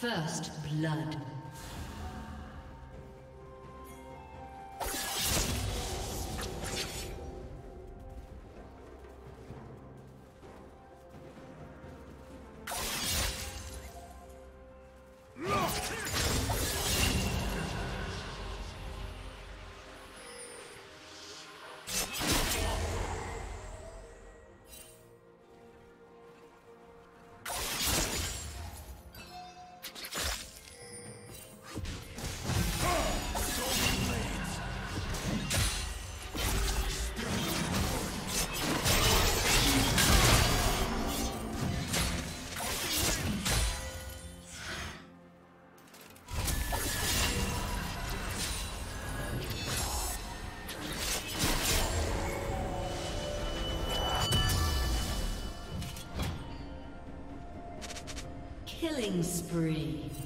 First blood. Killing spree.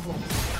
Unstoppable.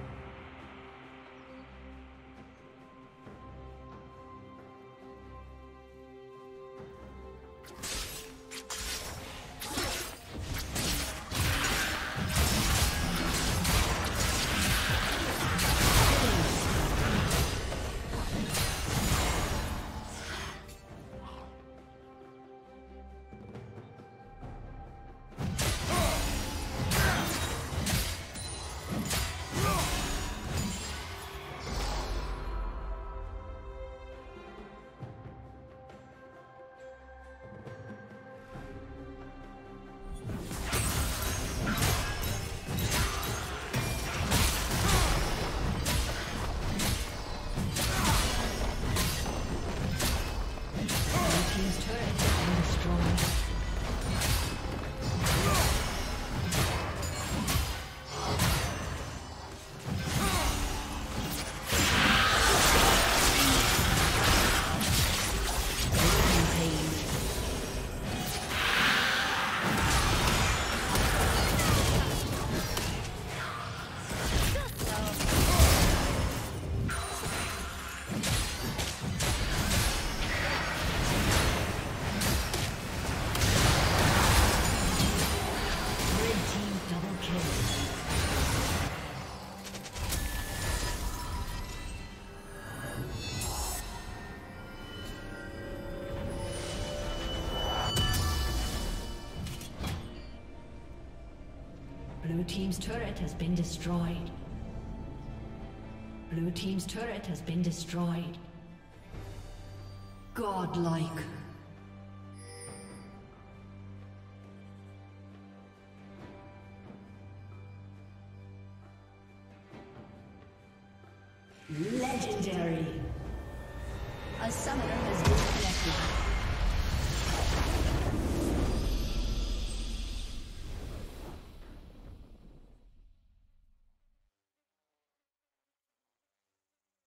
Turret has been destroyed. Blue Team's turret has been destroyed. Godlike.